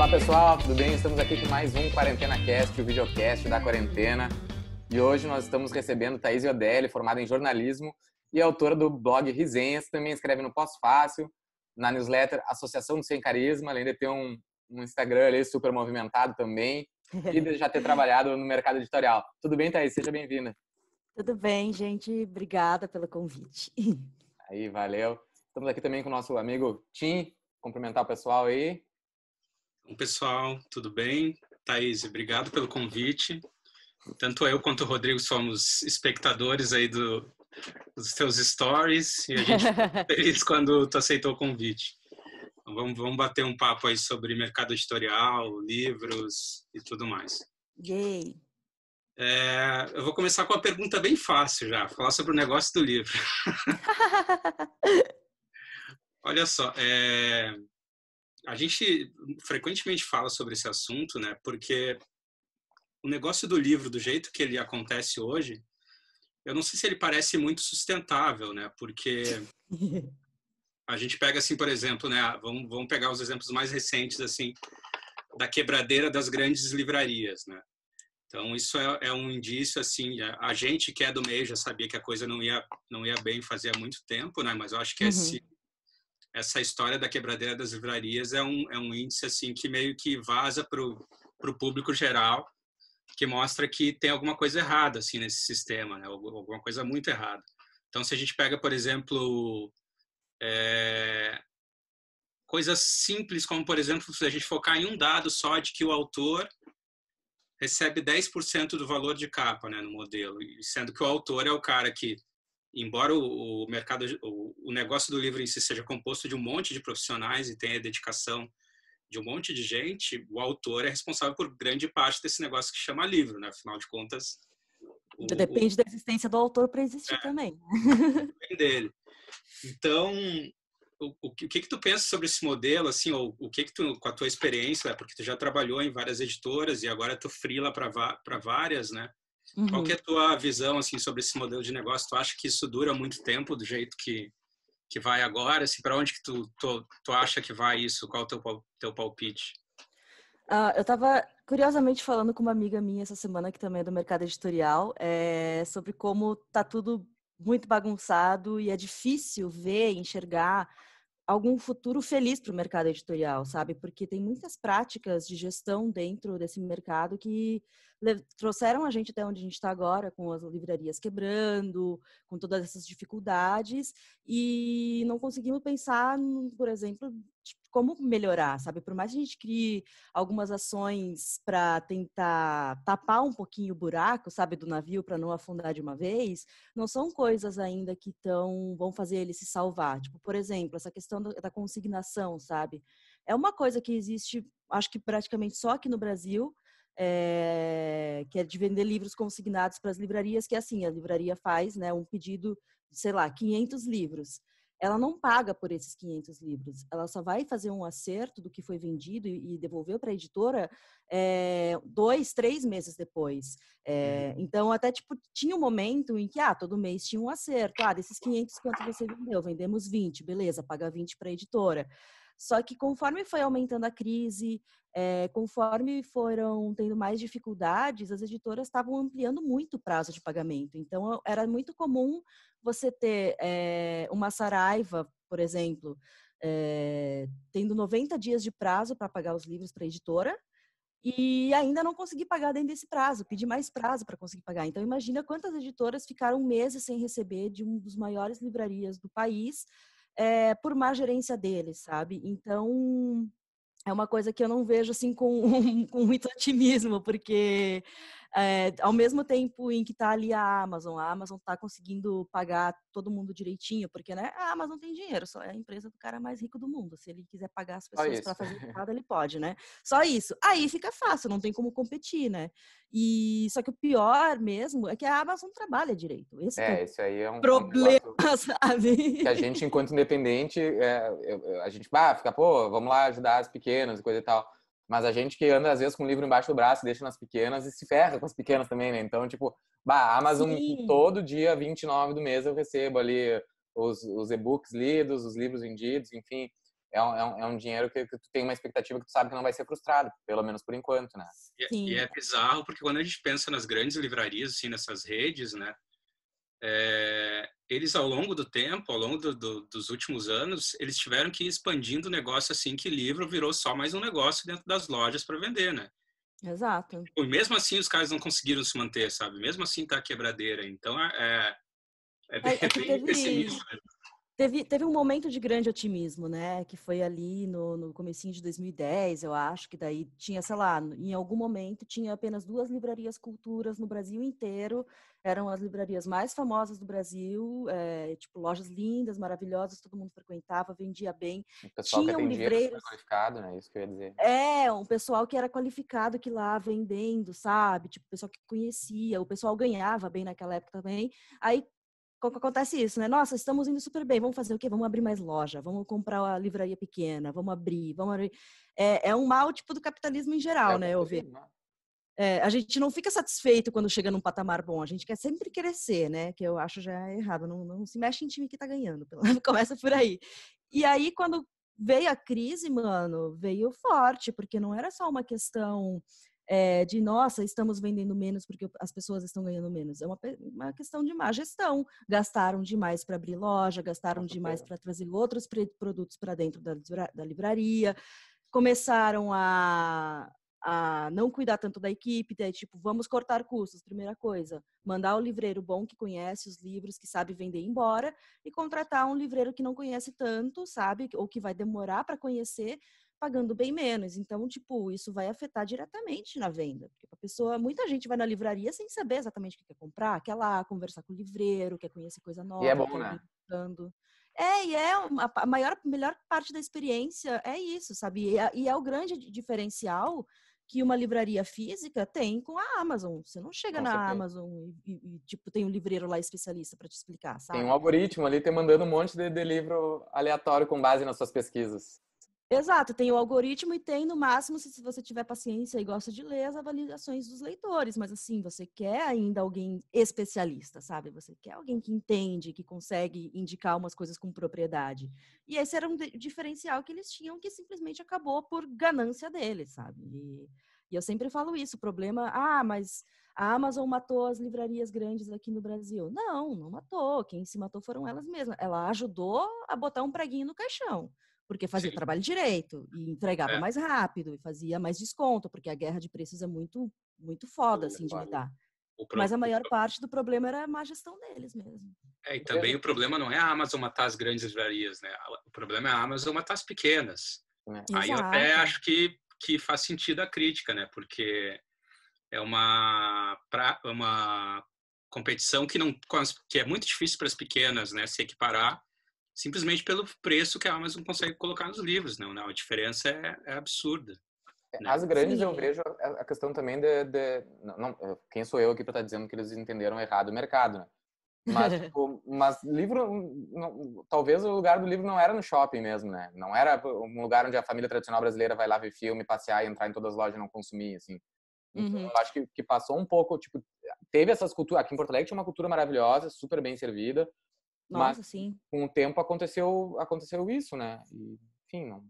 Olá pessoal, tudo bem? Estamos aqui com mais um Quarentena Cast, o videocast da quarentena. E hoje nós estamos recebendo Thaís Odelli, formada em jornalismo e autora do blog Risenhas, também escreve no Pós-Fácil, na newsletter Associação do Sem Carisma, além de ter um, um Instagram ali super movimentado também e de já ter trabalhado no mercado editorial. Tudo bem, Thaís? Seja bem-vinda. Tudo bem, gente. Obrigada pelo convite. Aí, valeu. Estamos aqui também com o nosso amigo Tim, cumprimentar o pessoal aí. Bom, pessoal, tudo bem? Thaís, obrigado pelo convite. Tanto eu quanto o Rodrigo somos espectadores aí do, dos teus stories e a gente ficou feliz quando tu aceitou o convite. Então, vamos, vamos bater um papo aí sobre mercado editorial, livros e tudo mais. Yay! É, eu vou começar com uma pergunta bem fácil já, falar sobre o negócio do livro. Olha só, é, a gente frequentemente fala sobre esse assunto, né? Porque o negócio do livro, do jeito que ele acontece hoje, eu não sei se ele parece muito sustentável, né? Porque a gente pega assim, por exemplo, né? Vamos, vamos pegar os exemplos mais recentes assim da quebradeira das grandes livrarias, né? Então isso é, é, um indício assim, a gente que é do meio já sabia que a coisa não ia não ia bem fazia muito tempo, né? Mas eu acho que uhum. esse, essa história da quebradeira das livrarias é um é um índice assim que meio que vaza para o público geral que mostra que tem alguma coisa errada assim nesse sistema, né? alguma coisa muito errada. Então, se a gente pega, por exemplo, é, coisas simples, como, por exemplo, se a gente focar em um dado só de que o autor recebe 10% do valor de capa né, no modelo, sendo que o autor é o cara que, embora o, mercado, o, o negócio do livro em si seja composto de um monte de profissionais e tenha dedicação de um monte de gente, o autor é responsável por grande parte desse negócio que chama livro, né? Afinal de contas. O, Depende o... da existência do autor para existir é, também. Depende dele. Então, o, o, que que tu pensa sobre esse modelo, assim, ou o que que tu, com a tua experiência, né? porque tu já trabalhou em várias editoras e agora tu frila para várias, né? Uhum. Qual que é a tua visão, assim, sobre esse modelo de negócio? Tu acha que isso dura muito tempo do jeito que, que vai agora? Assim, para onde que tu, tu, tu acha que vai isso? Qual é o teu, teu palpite? Uh, eu estava curiosamente falando com uma amiga minha essa semana que também é do mercado editorial é, sobre como tá tudo muito bagunçado e é difícil ver, enxergar algum futuro feliz para o mercado editorial, sabe? Porque tem muitas práticas de gestão dentro desse mercado que trouxeram a gente até onde a gente está agora, com as livrarias quebrando, com todas essas dificuldades, e não conseguimos pensar, por exemplo, como melhorar, sabe? Por mais que a gente crie algumas ações para tentar tapar um pouquinho o buraco, sabe, do navio para não afundar de uma vez, não são coisas ainda que tão vão fazer ele se salvar. Tipo, por exemplo, essa questão da consignação, sabe? É uma coisa que existe, acho que praticamente só aqui no Brasil, é, que é de vender livros consignados para as livrarias, que é assim, a livraria faz né, um pedido, sei lá, 500 livros. Ela não paga por esses 500 livros, ela só vai fazer um acerto do que foi vendido e, e devolveu para a editora é, dois, três meses depois. É, então, até tipo, tinha um momento em que, ah, todo mês tinha um acerto. Ah, desses 500, quanto você vendeu? Vendemos 20, beleza, paga 20 para a editora. Só que conforme foi aumentando a crise, é, conforme foram tendo mais dificuldades, as editoras estavam ampliando muito o prazo de pagamento. Então, era muito comum você ter é, uma Saraiva, por exemplo, é, tendo 90 dias de prazo para pagar os livros para a editora, e ainda não consegui pagar dentro desse prazo, pedi mais prazo para conseguir pagar. Então, imagina quantas editoras ficaram meses sem receber de um dos maiores livrarias do país, por má gerência deles, sabe? Então, é uma coisa que eu não vejo assim com, com muito otimismo, porque é, ao mesmo tempo em que está ali a Amazon, a Amazon está conseguindo pagar todo mundo direitinho, porque né, a Amazon tem dinheiro, só é a empresa do cara mais rico do mundo. Se ele quiser pagar as pessoas para fazer nada, ele pode, né? Só isso. Aí fica fácil, não tem como competir, né? E só que o pior mesmo é que a Amazon trabalha direito. Esse é, é esse aí é um problema, um sabe? Que a gente, enquanto independente, é, a gente, bah, fica, pô, vamos lá ajudar as pequenas e coisa e tal. Mas a gente que anda, às vezes, com o livro embaixo do braço, deixa nas pequenas e se ferra com as pequenas também, né? Então, tipo, bah, Amazon, Sim. todo dia, 29 do mês, eu recebo ali os, os e-books lidos, os livros vendidos, enfim. é um, é um, é um dinheiro que, que, tu tem uma expectativa que tu sabe que não vai ser frustrado, pelo menos por enquanto, né? E, e é bizarro porque quando a gente pensa nas grandes livrarias, assim, nessas redes, né? É, eles ao longo do tempo, ao longo do, do, dos últimos anos, eles tiveram que ir expandindo o negócio assim que livro virou só mais um negócio dentro das lojas para vender, né? Exato. E mesmo assim os caras não conseguiram se manter, sabe? Mesmo assim tá quebradeira. Então é, é, é bem, é, é bem pessimista. Teve, teve um momento de grande otimismo, né? Que foi ali no, no comecinho de 2010, eu acho, que daí tinha, sei lá, em algum momento tinha apenas duas livrarias culturas no Brasil inteiro. Eram as livrarias mais famosas do Brasil, é, tipo, lojas lindas, maravilhosas, todo mundo frequentava, vendia bem. O pessoal Tinham que livreiros qualificado, né? Isso que eu ia dizer. É, um pessoal que era qualificado que lá vendendo, sabe? Tipo, pessoal que conhecia, o pessoal ganhava bem naquela época também. Aí acontece isso, né? Nossa, estamos indo super bem, vamos fazer o quê? Vamos abrir mais loja, vamos comprar a livraria pequena, vamos abrir, vamos abrir. É, é um mal tipo do capitalismo em geral, é, né? Eu vejo. É, a gente não fica satisfeito quando chega num patamar bom, a gente quer sempre crescer, né? Que eu acho já errado, não, não se mexe em time que tá ganhando, começa por aí. E aí, quando veio a crise, mano, veio forte, porque não era só uma questão é, de nossa, estamos vendendo menos porque as pessoas estão ganhando menos. É uma, uma questão de má gestão. Gastaram demais para abrir loja, gastaram demais para trazer outros produtos para dentro da, da livraria, começaram a, a não cuidar tanto da equipe, daí, tipo, vamos cortar custos, primeira coisa, mandar o livreiro bom que conhece os livros, que sabe vender embora, e contratar um livreiro que não conhece tanto, sabe, ou que vai demorar para conhecer, pagando bem menos. Então, tipo, isso vai afetar diretamente na venda. Porque a pessoa, muita gente vai na livraria sem saber exatamente o que quer comprar, quer lá conversar com o livreiro, quer conhecer coisa nova. E é bom, né? É, e é uma, a maior, melhor parte da experiência é isso, sabe? E é, e é o grande diferencial que uma livraria física tem com a Amazon. Você não chega com na certeza. Amazon e, e, tipo, tem um livreiro lá especialista para te explicar, sabe? Tem um algoritmo ali te mandando um monte de, de livro aleatório com base nas suas pesquisas. Exato, tem o algoritmo e tem, no máximo, se você tiver paciência e gosta de ler, as avaliações dos leitores. Mas, assim, você quer ainda alguém especialista, sabe? Você quer alguém que entende, que consegue indicar umas coisas com propriedade. E esse era um diferencial que eles tinham que simplesmente acabou por ganância deles, sabe? E, e eu sempre falo isso, o problema, ah, mas a Amazon matou as livrarias grandes aqui no Brasil. Não, não matou. Quem se matou foram elas mesmas. Ela ajudou a botar um preguinho no caixão porque fazia Sim. o trabalho direito e entregava é. mais rápido e fazia mais desconto, porque a guerra de preços é muito muito foda assim de lidar. Mas a maior parte do problema era a má gestão deles mesmo. É, e também o problema não é a Amazon matar as grandes livrarias, né? O problema é a Amazon matar as pequenas. É. Aí eu até acho que, que faz sentido a crítica, né? Porque é uma, pra, uma competição que, não, que é muito difícil para as pequenas né, se equiparar simplesmente pelo preço que a Amazon consegue colocar nos livros, não, né? não a diferença é, é absurda. É, né? As grandes Sim. eu vejo a questão também de, de não, quem sou eu aqui para estar tá dizendo que eles entenderam errado o mercado, né? Mas, tipo, mas livro, não, talvez o lugar do livro não era no shopping mesmo, né? Não era um lugar onde a família tradicional brasileira vai lá ver filme, passear e entrar em todas as lojas e não consumir, assim. Então, uhum. eu acho que, que passou um pouco, tipo, teve essas culturas. Aqui em Porto Alegre tinha uma cultura maravilhosa, super bem servida, nossa, Mas, sim. Com o tempo aconteceu, aconteceu isso, né? E, enfim, não.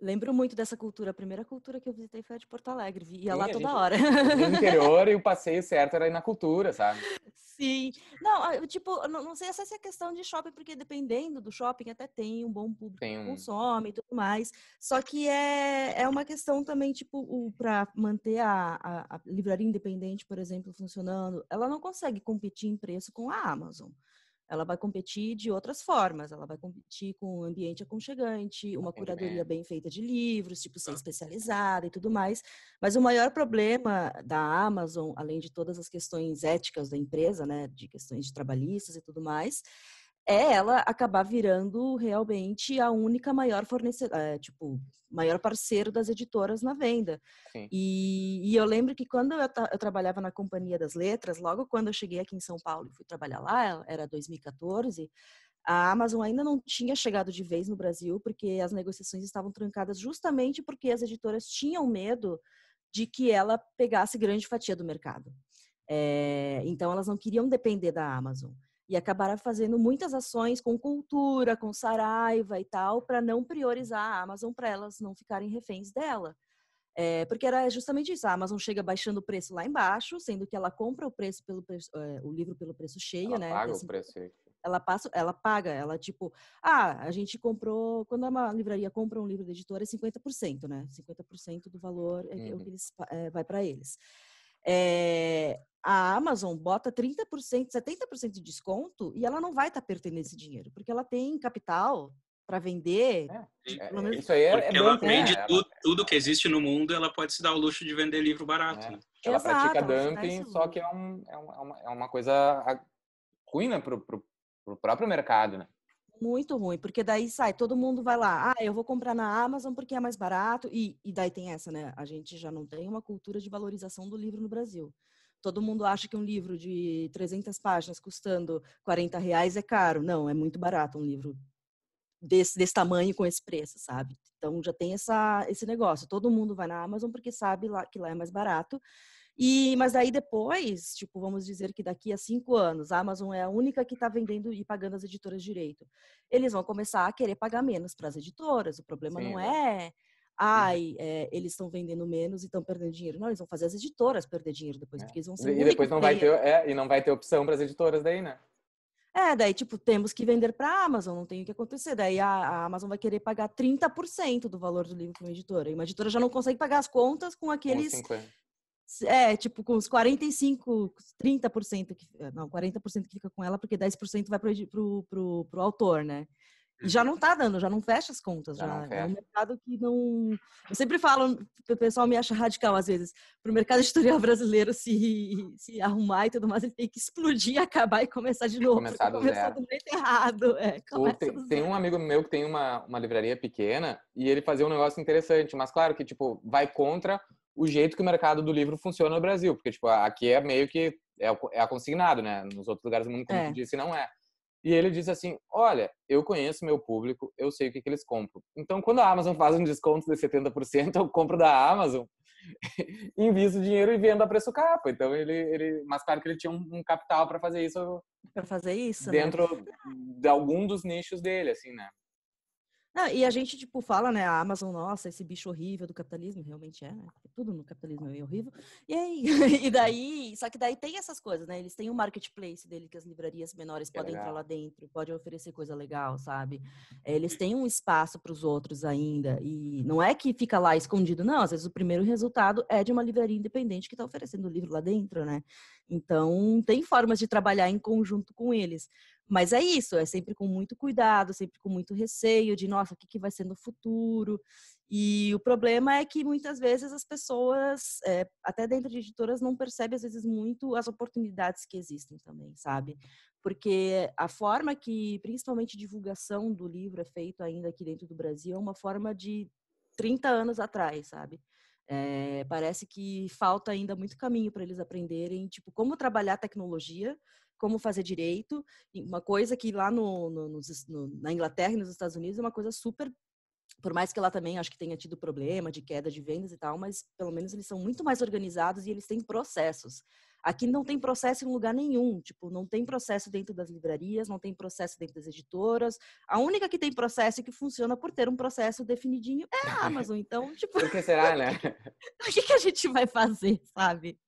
Lembro muito dessa cultura. A primeira cultura que eu visitei foi a de Porto Alegre. Ia sim, lá toda gente, hora. No interior e o passeio certo era ir na cultura, sabe? Sim. Não, tipo, não, sei se essa é questão de shopping, porque dependendo do shopping até tem um bom público tem um... que consome e tudo mais. Só que é, é uma questão também, tipo, para manter a, a, a livraria independente, por exemplo, funcionando, ela não consegue competir em preço com a Amazon ela vai competir de outras formas. Ela vai competir com um ambiente aconchegante, uma curadoria bem feita de livros, tipo, ser especializada e tudo mais. Mas o maior problema da Amazon, além de todas as questões éticas da empresa, né, de questões de trabalhistas e tudo mais, é ela acabar virando realmente a única maior fornecedora, é, tipo, maior parceiro das editoras na venda. E, e, eu lembro que quando eu, eu, trabalhava na Companhia das Letras, logo quando eu cheguei aqui em São Paulo e fui trabalhar lá, era 2014, a Amazon ainda não tinha chegado de vez no Brasil, porque as negociações estavam trancadas justamente porque as editoras tinham medo de que ela pegasse grande fatia do mercado. É, então, elas não queriam depender da Amazon. E acabaram fazendo muitas ações com cultura, com Saraiva e tal, para não priorizar a Amazon para elas não ficarem reféns dela. É, porque era justamente isso, a Amazon chega baixando o preço lá embaixo, sendo que ela compra o preço pelo preço, é, o livro pelo preço cheio, ela né? Paga assim, o preço. Ela passa, ela paga, ela tipo, ah, a gente comprou, quando uma livraria compra um livro da editora é 50%, né? 50% do valor é, uhum. o que eles é, vai para eles. É, a Amazon bota 30%, 70% de desconto e ela não vai estar tá perdendo esse dinheiro, porque ela tem capital para vender. É, é, isso aí é, é porque ela vende né? tudo, tudo, que existe no mundo, ela pode se dar o luxo de vender livro barato. É. Né? Ela Exato, pratica dumping, só que é, um, é, uma, é uma coisa ruim né, para o próprio mercado, né? Muito ruim, porque daí sai, todo mundo vai lá, ah, eu vou comprar na Amazon porque é mais barato, e, e daí tem essa, né? A gente já não tem uma cultura de valorização do livro no Brasil. Todo mundo acha que um livro de 300 páginas custando 40 reais é caro. Não, é muito barato um livro desse, desse tamanho com esse preço, sabe? Então já tem essa, esse negócio. Todo mundo vai na Amazon porque sabe lá, que lá é mais barato. E, mas aí depois, tipo, vamos dizer que daqui a cinco anos, a Amazon é a única que está vendendo e pagando as editoras direito. Eles vão começar a querer pagar menos para as editoras. O problema Sim, não é, ai, é, eles estão vendendo menos e estão perdendo dinheiro. Não, eles vão fazer as editoras perder dinheiro depois, é. porque eles vão ser E depois não vai ter, é, e não vai ter opção para as editoras daí, né? É, daí, tipo, temos que vender para a Amazon, não tem o que acontecer. Daí a, a Amazon vai querer pagar 30% do valor do livro para uma editora. E uma editora já não consegue pagar as contas com aqueles. 50. É, tipo, com os 45, 30% que. Não, 40% que fica com ela, porque 10% vai pro, pro autor, né? E já uhum. não tá dando, já não fecha as contas. Já, já é um mercado que não. Eu sempre falo, o pessoal me acha radical às vezes. Para o mercado editorial brasileiro se, se arrumar e tudo mais, ele tem que explodir, acabar e começar de novo. Começar do zero. do errado. É, tem, tem um amigo meu que tem uma, uma livraria pequena e ele fazia um negócio interessante, mas claro que, tipo, vai contra o jeito que o mercado do livro funciona no Brasil, porque, tipo, aqui é meio que é, é consignado, né? Nos outros lugares do mundo, como é. tu disse, não é. E ele diz assim: Olha, eu conheço meu público, eu sei o que, que eles compram. Então, quando a Amazon faz um desconto de 70%, eu compro da Amazon, invisto dinheiro e vendo a preço capa. Então, ele, ele. Mas claro que ele tinha um, um capital para fazer isso. Para fazer isso. Né? Dentro né? de algum dos nichos dele, assim, né? Não, e a gente, tipo, fala, né, a Amazon, nossa, esse bicho horrível do capitalismo, realmente é, né? Tudo no capitalismo é horrível. E aí, e daí, só que daí tem essas coisas, né? Eles têm um marketplace dele que as livrarias menores é podem legal. entrar lá dentro, podem oferecer coisa legal, sabe? É, eles têm um espaço para os outros ainda. E não é que fica lá escondido, não. Às vezes o primeiro resultado é de uma livraria independente que está oferecendo o livro lá dentro, né? Então, tem formas de trabalhar em conjunto com eles. Mas é isso, é sempre com muito cuidado, sempre com muito receio de, nossa, o que, que vai ser no futuro? E o problema é que muitas vezes as pessoas, é, até dentro de editoras, não percebem às vezes muito as oportunidades que existem também, sabe? Porque a forma que, principalmente, divulgação do livro é feito ainda aqui dentro do Brasil é uma forma de 30 anos atrás, sabe? É, parece que falta ainda muito caminho para eles aprenderem, tipo, como trabalhar tecnologia, como fazer direito. Uma coisa que lá no, no, no, na Inglaterra e nos Estados Unidos é uma coisa super. Por mais que lá também acho que tenha tido problema de queda de vendas e tal, mas pelo menos eles são muito mais organizados e eles têm processos. Aqui não tem processo em lugar nenhum, tipo, não tem processo dentro das livrarias, não tem processo dentro das editoras. A única que tem processo e que funciona por ter um processo definidinho é a Amazon. Então, tipo. O que será, né? o que, que a gente vai fazer, sabe?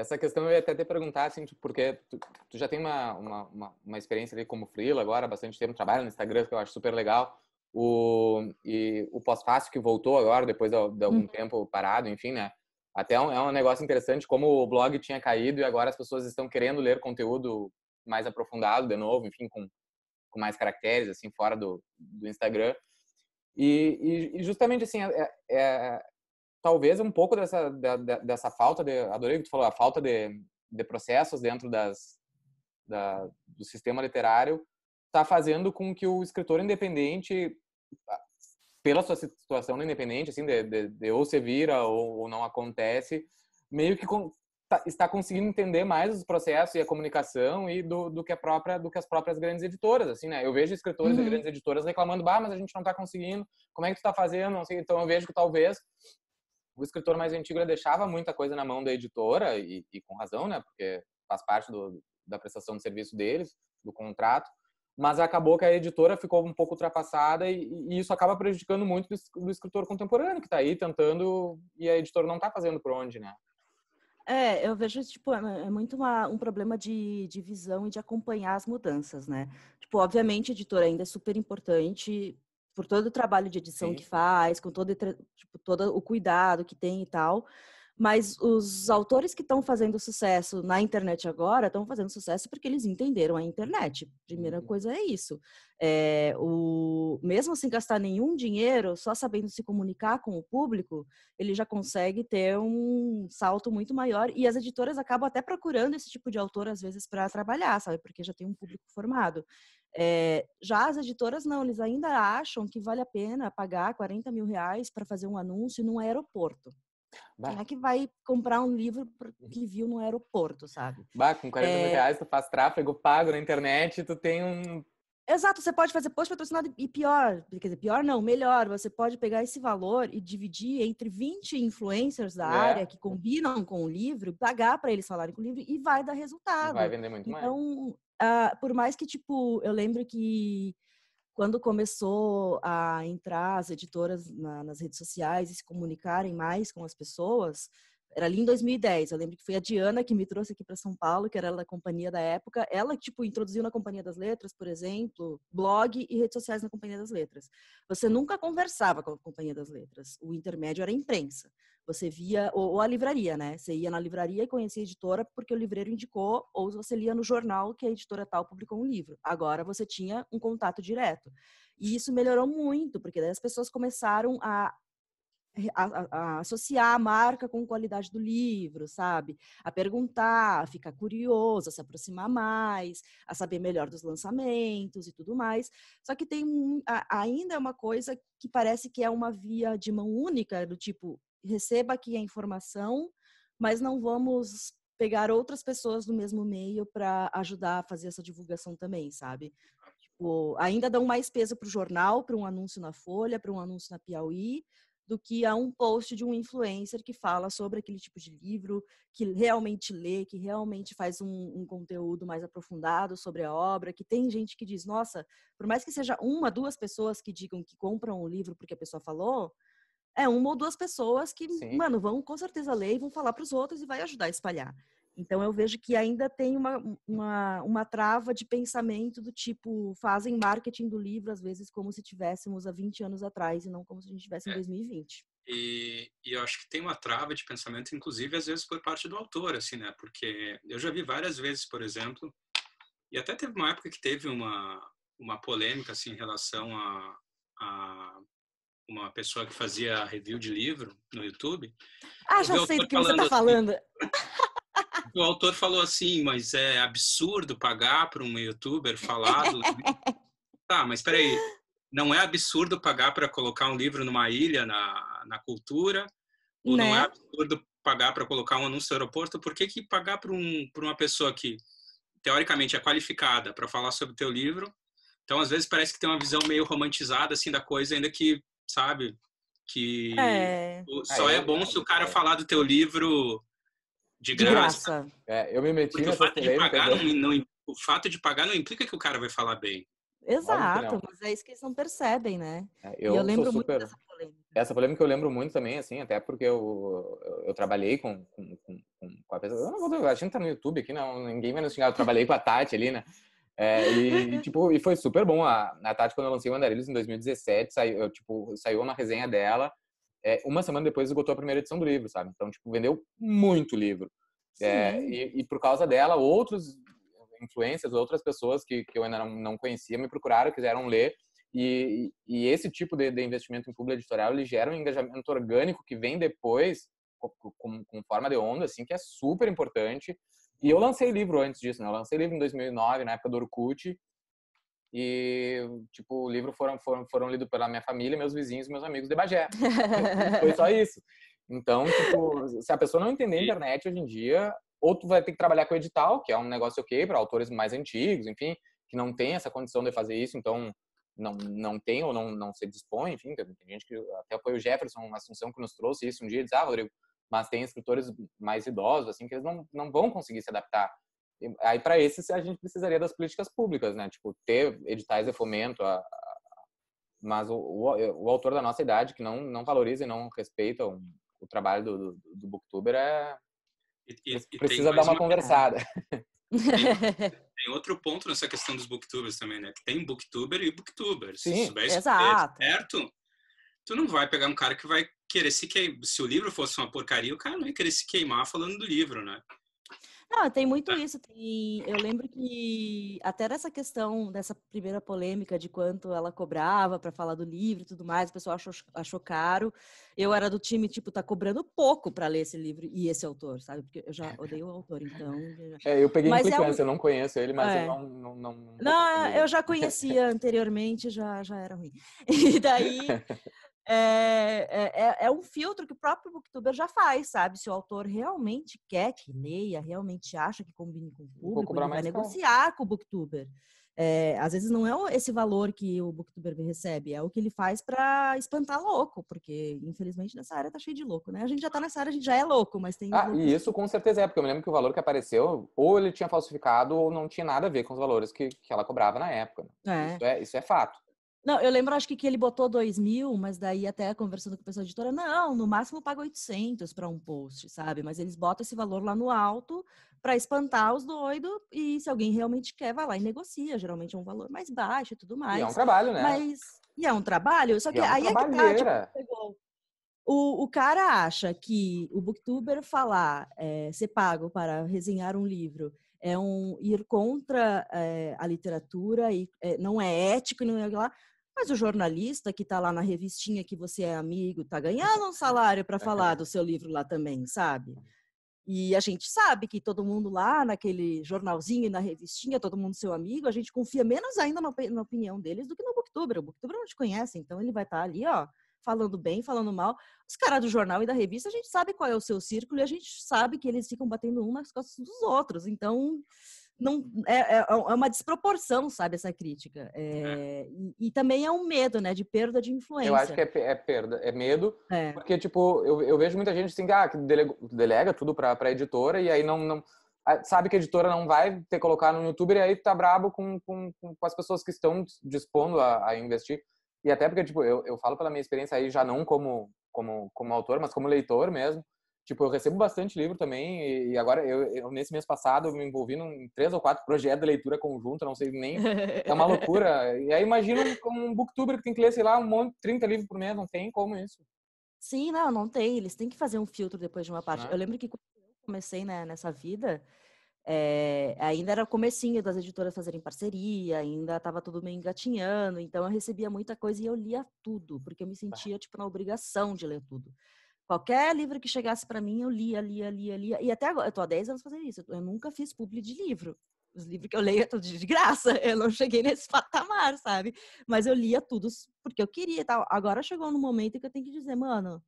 Essa questão eu ia até te perguntar, assim, tipo, porque tu, tu já tem uma, uma, uma, experiência ali como freela agora, bastante tempo, trabalha no Instagram, que eu acho super legal. O, e o pós-fácil que voltou agora, depois de, de algum uhum. tempo parado, enfim, né? Até é um, é um negócio interessante como o blog tinha caído e agora as pessoas estão querendo ler conteúdo mais aprofundado de novo, enfim, com, com mais caracteres, assim, fora do, do Instagram. E, e, justamente, assim, é, é, talvez um pouco dessa, da, dessa falta de, adorei o que tu falou, a falta de, de processos dentro das, da, do sistema literário está fazendo com que o escritor independente, pela sua situação independente, assim, de, de, de ou se vira ou, ou, não acontece, meio que com, tá, está conseguindo entender mais os processos e a comunicação e do, do que a própria do que as próprias grandes editoras assim né eu vejo escritores uhum. grandes editoras reclamando bah mas a gente não está conseguindo como é que tu está fazendo então eu vejo que talvez o escritor mais antigo deixava muita coisa na mão da editora, e, e com razão, né? Porque faz parte do, da prestação de serviço deles, do contrato, mas acabou que a editora ficou um pouco ultrapassada e, e isso acaba prejudicando muito do, do escritor contemporâneo que está aí tentando e a editora não está fazendo por onde, né? É, eu vejo, tipo, é, é muito uma, um problema de, de visão e de acompanhar as mudanças, né? Tipo, obviamente, a editora ainda é super importante por todo o trabalho de edição Sim. que faz, com todo, tipo, todo o cuidado que tem e tal, mas os autores que estão fazendo sucesso na internet agora estão fazendo sucesso porque eles entenderam a internet. Primeira uhum. coisa é isso. É, o, mesmo sem gastar nenhum dinheiro, só sabendo se comunicar com o público, ele já consegue ter um salto muito maior. E as editoras acabam até procurando esse tipo de autor, às vezes, para trabalhar, sabe? Porque já tem um público formado. É, já as editoras não, eles ainda acham que vale a pena pagar 40 mil reais para fazer um anúncio num aeroporto. Bah. Quem é que vai comprar um livro uhum. que viu no aeroporto, sabe? Bah, com 40 é... mil reais tu faz tráfego pago na internet tu tem um... Exato, você pode fazer post patrocinado e pior, quer dizer, pior não, melhor, você pode pegar esse valor e dividir entre 20 influencers da é. área que combinam com o livro, pagar para eles falarem com o livro e vai dar resultado. Vai vender muito então, mais. Então, uh, por mais que, tipo, eu lembro que quando começou a entrar as editoras na, nas redes sociais e se comunicarem mais com as pessoas, era ali em 2010. Eu lembro que foi a Diana que me trouxe aqui para São Paulo, que era da companhia da época. Ela, tipo, introduziu na Companhia das Letras, por exemplo, blog e redes sociais na Companhia das Letras. Você nunca conversava com a Companhia das Letras. O intermédio era a imprensa. Você via, ou, ou, a livraria, né? Você ia na livraria e conhecia a editora porque o livreiro indicou, ou você lia no jornal que a editora tal publicou um livro. Agora você tinha um contato direto. E isso melhorou muito, porque daí as pessoas começaram a a, a, associar a marca com a qualidade do livro, sabe? A perguntar, a ficar curioso, a se aproximar mais, a saber melhor dos lançamentos e tudo mais. Só que tem ainda é uma coisa que parece que é uma via de mão única, do tipo, receba aqui a informação, mas não vamos pegar outras pessoas do mesmo meio para ajudar a fazer essa divulgação também, sabe? Tipo, ainda dão mais peso para o jornal, para um anúncio na Folha, para um anúncio na Piauí, do que a um post de um influencer que fala sobre aquele tipo de livro, que realmente lê, que realmente faz um, um, conteúdo mais aprofundado sobre a obra, que tem gente que diz, nossa, por mais que seja uma, duas pessoas que digam que compram o livro porque a pessoa falou, é uma ou duas pessoas que, Sim. mano, vão com certeza ler e vão falar para os outros e vai ajudar a espalhar. Então eu vejo que ainda tem uma, uma, uma trava de pensamento do tipo, fazem marketing do livro, às vezes, como se tivéssemos há 20 anos atrás e não como se a gente tivesse em é. 2020. E, e, eu acho que tem uma trava de pensamento, inclusive, às vezes, por parte do autor, assim, né? Porque eu já vi várias vezes, por exemplo, e até teve uma época que teve uma, uma polêmica, assim, em relação a, a uma pessoa que fazia review de livro no YouTube. Ah, já sei do que você está falando. o autor falou assim, mas é absurdo pagar para um youtuber falar do... Tá, mas peraí, não é absurdo pagar para colocar um livro numa ilha na, na cultura? Ou né? não é né? absurdo pagar para colocar um anúncio no aeroporto? Por que, que pagar para um, uma pessoa que, teoricamente, é qualificada para falar sobre o teu livro? Então, às vezes, parece que tem uma visão meio romantizada, assim, da coisa, ainda que sabe? Que é. só é, é bom se o cara falar do teu livro de graça. De graça. É, eu me meti Porque o fato de pagar não, não, o fato de pagar não implica que o cara vai falar bem. Exato, mas é isso que eles não percebem, né? É, eu, eu, lembro super... muito dessa polêmica. Essa polêmica eu lembro muito também, assim, até porque eu, eu, eu trabalhei com, com, com, com a pessoa. Eu não vou, a gente tá no YouTube aqui, não, ninguém vai nos xingar. Eu trabalhei com a Tati ali, né? É, e, tipo, e foi super bom. A, a Tati, quando eu lancei o Andarilhos em 2017, saiu, tipo, saiu uma resenha dela. É, uma semana depois esgotou a primeira edição do livro, sabe? Então, tipo, vendeu muito livro. É, e, e, por causa dela, outros influências, outras pessoas que, que eu ainda não, não conhecia me procuraram, quiseram ler. E, e esse tipo de, de, investimento em público editorial, ele gera um engajamento orgânico que vem depois, com, com, com forma de onda, assim, que é super importante. E eu lancei livro antes disso, né? Eu lancei livro em 2009, na época do Orkut. E, tipo, o livro foram, foram, foram lidos pela minha família, meus vizinhos meus amigos de Bagé. Foi só isso. Então, tipo, se a pessoa não entender a internet hoje em dia, ou tu vai ter que trabalhar com edital, que é um negócio ok para autores mais antigos, enfim, que não tem essa condição de fazer isso, então não, não tem ou não, não se dispõe, enfim, tem gente que até foi o Jefferson Assunção que nos trouxe isso um dia, e disse, ah, Rodrigo, mas tem escritores mais idosos, assim, que eles não, não vão conseguir se adaptar aí para esses a gente precisaria das políticas públicas, né? Tipo, ter editais de fomento, a, a, mas o, o, o, autor da nossa idade que não, não valoriza e não respeita o, o trabalho do, do, do booktuber é e, e, precisa dar uma, uma conversada. Tem, tem, outro ponto nessa questão dos booktubers também, né? Que tem booktuber e booktubers. Sim, Se exato. certo, tu não vai pegar um cara que vai querer se queimar. Se o livro fosse uma porcaria, o cara não ia querer se queimar falando do livro, né? Não, tem muito isso. Tem... Eu lembro que até nessa questão dessa primeira polêmica de quanto ela cobrava para falar do livro e tudo mais, o pessoal achou, achou caro. Eu era do time, tipo, tá cobrando pouco para ler esse livro e esse autor, sabe? Porque eu já odeio o autor, então. É, eu peguei mas implicância, é um... eu não conheço ele, mas é. eu não. Não, não, não, não eu já conhecia anteriormente, já, já era ruim. E daí. É, é, é, é, um filtro que o próprio booktuber já faz, sabe? Se o autor realmente quer que leia, realmente acha que combine com o público, ele vai negociar caro. com o booktuber. É, às vezes não é esse valor que o booktuber recebe, é o que ele faz para espantar louco, porque infelizmente nessa área tá cheio de louco, né? A gente já tá nessa área, a gente já é louco, mas tem. Ah, e isso com certeza é, porque eu me lembro que o valor que apareceu, ou ele tinha falsificado, ou não tinha nada a ver com os valores que, que ela cobrava na época. Né? É. Isso, é, isso é fato. Não, eu lembro, acho que, que ele botou 2 mil, mas daí até conversando com o pessoal editora, não, no máximo paga 800 para um post, sabe? Mas eles botam esse valor lá no alto para espantar os doidos e se alguém realmente quer, vai lá e negocia. Geralmente é um valor mais baixo e tudo mais. E é um trabalho, né? Mas, e é um trabalho, só que é aí é que tá, tipo, o, o cara acha que o booktuber falar é, ser pago para resenhar um livro é um ir contra é, a literatura e é, não é ético e não é lá. Mas o jornalista que está lá na revistinha que você é amigo, está ganhando um salário para falar do seu livro lá também, sabe? E a gente sabe que todo mundo lá naquele jornalzinho e na revistinha, todo mundo seu amigo, a gente confia menos ainda na, na opinião deles do que no Booktuber. O Booktuber não te conhece, então ele vai estar tá ali, ó, falando bem, falando mal. Os caras do jornal e da revista, a gente sabe qual é o seu círculo e a gente sabe que eles ficam batendo um nas costas dos outros. Então, não é, é, é, uma desproporção, sabe, essa crítica. É, e, e, também é um medo, né, de perda de influência. Eu acho que é, é perda, é medo, é. porque, tipo, eu, eu vejo muita gente assim, ah, que delega, delega tudo para a editora e aí não, não sabe que a editora não vai ter colocar no YouTube e aí tá brabo com, com, com as pessoas que estão dispondo a, a investir. E até porque, tipo, eu, eu falo pela minha experiência aí, já não como, como, como autor, mas como leitor mesmo, Tipo, eu recebo bastante livro também, e agora, eu, eu nesse mês passado, eu me envolvi em três ou quatro projetos de leitura conjunta, não sei nem, é uma loucura. E aí imagina um, um booktuber que tem que ler, sei lá, um monte, 30 livros por mês, não tem como isso. Sim, não, não tem, eles têm que fazer um filtro depois de uma parte. Ah. Eu lembro que quando eu comecei né, nessa vida, é, ainda era o comecinho das editoras fazerem parceria, ainda estava tudo meio engatinhando, então eu recebia muita coisa e eu lia tudo, porque eu me sentia, tipo, na obrigação de ler tudo. Qualquer livro que chegasse para mim, eu lia, lia, lia, lia. E até agora, eu tô há 10 anos fazendo isso. Eu nunca fiz publi de livro. Os livros que eu leio é tudo de graça. Eu não cheguei nesse patamar, sabe? Mas eu lia tudo porque eu queria e tal. Agora chegou no momento que eu tenho que dizer, mano,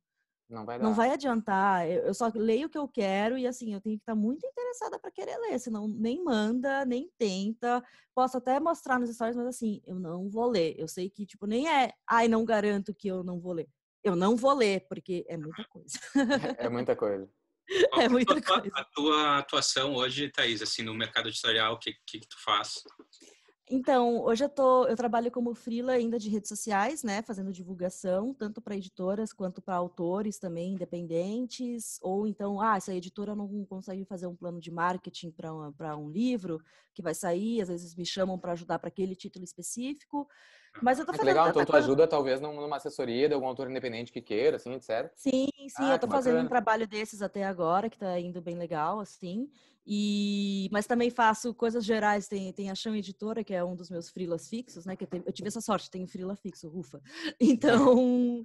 não vai, não vai adiantar. Eu só leio o que eu quero e assim, eu tenho que estar muito interessada para querer ler, senão nem manda, nem tenta. Posso até mostrar nos stories, mas assim, eu não vou ler. Eu sei que tipo nem é, ai, não garanto que eu não vou ler eu não vou ler, porque é muita coisa. É muita coisa. é muita tua, coisa. A tua atuação hoje, Thaís, assim, no mercado editorial, o que, que, que tu faz? Então, hoje eu, tô, eu trabalho como freela ainda de redes sociais, né, fazendo divulgação, tanto para editoras quanto para autores também independentes, ou então, ah, se a editora não consegue fazer um plano de marketing para um livro que vai sair, às vezes me chamam para ajudar para aquele título específico. Mas eu tô fazendo. legal, então tu ajuda talvez numa assessoria de algum autor independente que queira, assim, etc. Sim, sim, ah, eu tô fazendo bacana. um trabalho desses até agora, que tá indo bem legal, assim. E, mas também faço coisas gerais, tem, tem a Chão Editora, que é um dos meus freelas fixos, né? Que eu, te, eu tive essa sorte, tenho freela fixo, ufa. Então,